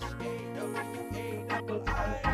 Hey, double I.